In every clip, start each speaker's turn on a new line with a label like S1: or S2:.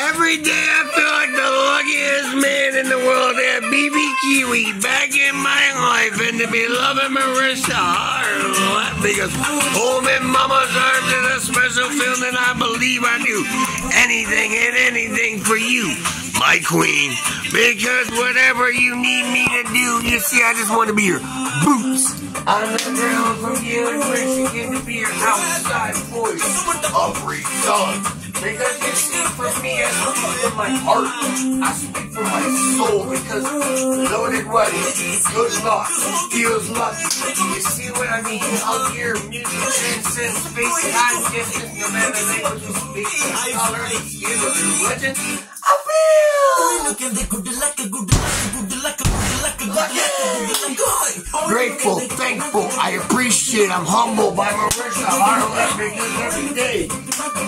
S1: Every day I feel like the luckiest man in the world. To have BB Kiwi back in my life. And to be loving Mehwish Hayat because home in mama's arms is a special feeling. I believe I do. Anything and anything for you, my queen. Because whatever you need me to do, you see, I just want to be your boots. On the ground from you and Michigan to be your outside voice. Of reason. Because you see, for me, I speak from my heart. I speak from my soul because loaded ready, good luck, feels lucky. You see what I mean? Out here, music transcends space, time, distance, no matter language you speak, color, skin, religion. I feel grateful, thankful. I appreciate. I'm humbled by Mehwish Hayat because every day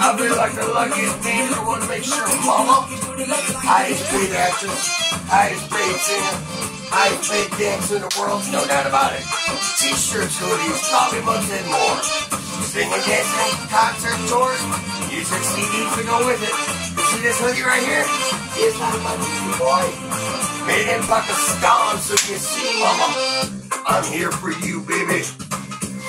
S1: I feel like the luckiest man. I want to make sure, I'm Mama, highest paid actress, highest paid singer, highest paid dancer in the world, no doubt about it. T-shirts, hoodies, coffee mugs, and more. Singing, dancing, concert tours, music CDs to go with it. You see this hoodie right here? It's not my boy. Made in Pakistan, so you see, Mama, I'm here for you, baby.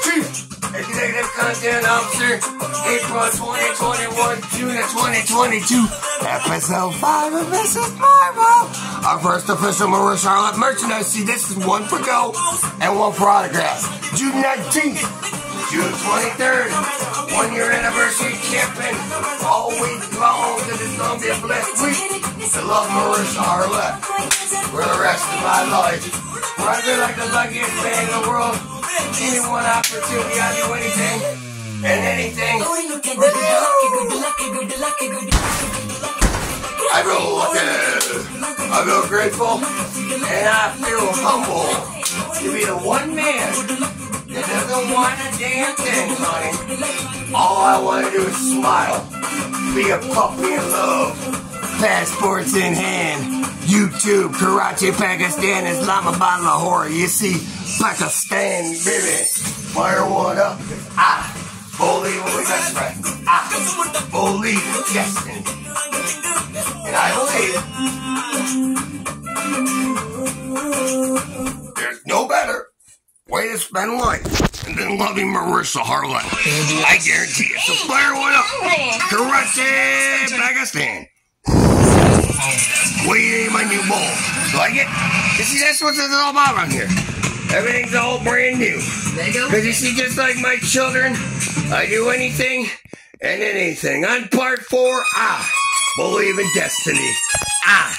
S1: Chief Executive Content Officer, April 2021, June of 2022, Episode 5 of Mrs. Marvel. Our first official Mehwish Hayat merchandise. See, this is one for go and one for autograph. June 19th, June 23rd, one year anniversary camping all week long to be a blessed week. I love Mehwish Hayat for the rest of my life. Where I feel like the luckiest man in the world. Any one opportunity, I do anything and anything. I feel lucky. I feel grateful. And I feel humble to be the one man that want a damn thing, honey. All I want to do is smile. Be a puppy in love. Passports in hand. YouTube, Karachi, Pakistan, Islamabad, Lahore. You see, Pakistan, baby. Fire one up. I believe in my best friend. I believe in destiny. And I believe there's no better way to spend life than loving Mehwish Hayat. I guarantee it. So fire one up. Karachi, Pakistan. Wait, my new ball. Like it? You see, that's what it's all about around here. Everything's all brand new. Because you see, just like my children, I do anything and anything. On part four, I believe in destiny. I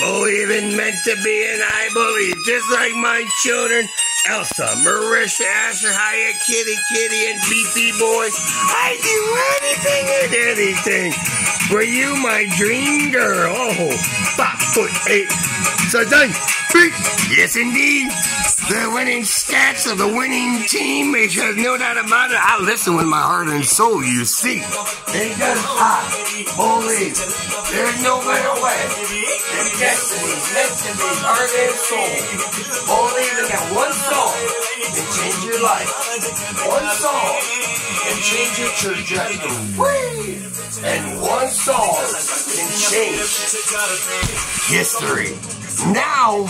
S1: believe in meant to be, and I believe, just like my children, Elsa, Marisha, Asher, Hyatt, Kitty, Kitty, and BP Boys. I do anything and anything for you, my dream girl. Oh, five foot eight. So done. Yes, indeed. The winning stats of the winning team, because no doubt about it, I listen with my heart and soul, you see. Because I believe there's no better way than destiny, meant to be, heart and soul. Believing that one song can change your life. One song can change your trajectory. And one song can change history. Now,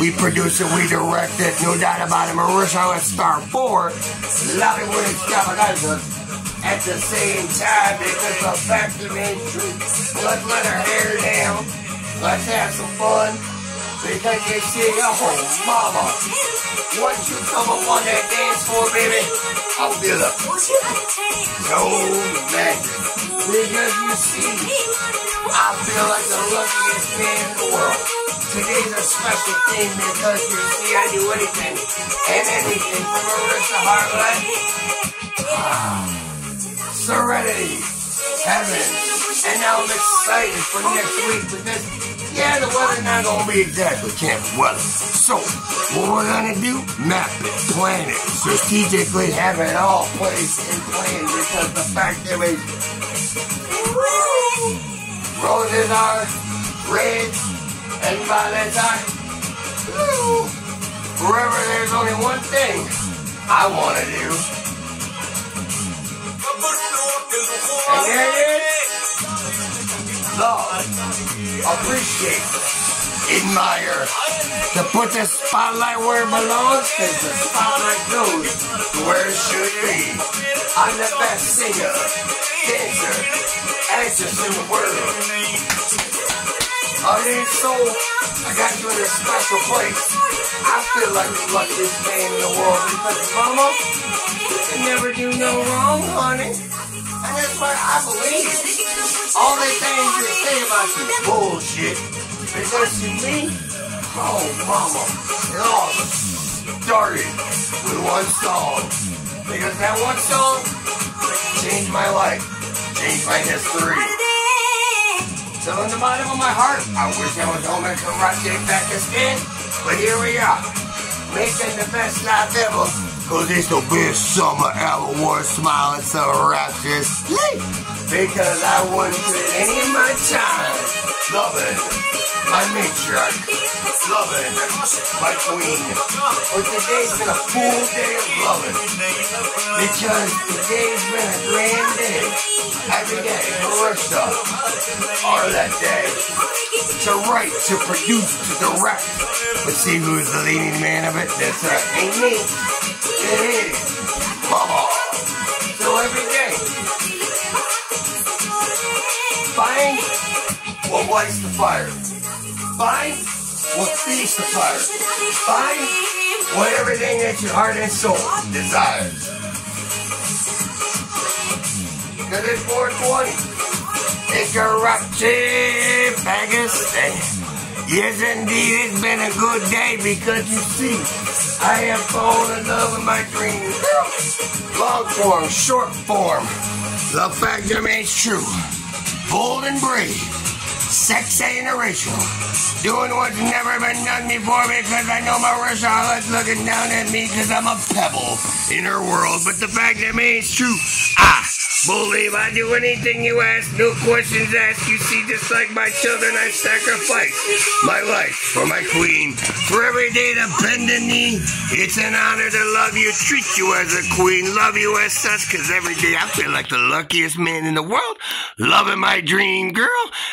S1: we produce it, we direct it, no doubt about it. Marisha at Star 4, Hollywood Extravaganza. At the same time, because the fact remains true. Let's let our hair down. Let's have some fun. Because you see, oh, mama, once you come up on that dance floor, baby, I'll feel it. No magic. Because you see, I feel like the luckiest man in the world. Today's a special thing because you see I do anything and anything for Mehwish Hayat. Ah. Serenity, heaven, and now I'm excited for next week because yeah, the weather's not gonna be exactly camp weather. So what we're gonna do? Map it, plan it, strategically have it all placed and planned because the fact that we roses are red and violets are blue. Forever there's only one thing I wanna do. And there it is. love, appreciate, admire, to put the spotlight where it belongs, because the spotlight goes to where it should be. I'm the best singer, dancer, actress in the world. Heart and soul, I got you in a special place. I feel like the luckiest man in the world because mama, you can never do no wrong, honey. And that's why I believe. All the things you say about you bullshit. Because to me, oh mama, it all started with one song. Because that one song changed my life, changed my history. So in the bottom of my heart, I wish I was home and come right back again. But here we are, making the best life ever. Cause it's the best summer ever. War smiling so rapturous. Because I wouldn't put any of my time loving my matriarch, loving my queen. But today's been a full day of loving. Because today's been a grand day. Every day, Marissa, are that day. To write, to produce, to direct. But see who's the leading man of it? That's right, ain't me. It is lights the fire. Find what feeds the fire. Find what everything that your heart and soul desires. Because it's 420. Interrupted Vegas. Yes, indeed, it's been a good day because you see, I have fallen in love with my dreams. Long form, short form. The fact remains true. Bold and brave. Sex ain't original. Doing what's never been done before because I know my Charlotte's looking down at me because I'm a pebble in her world. But the fact remains true. Ah. Believe I do anything you ask, no questions asked. You see, just like my children, I sacrifice my life for my queen. For every day to bend a knee, it's an honor to love you, treat you as a queen, love you as such, because every day I feel like the luckiest man in the world, loving my dream girl.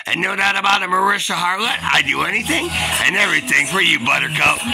S1: And no doubt about it, Mehwish Hayat, I do anything and everything for you, Buttercup.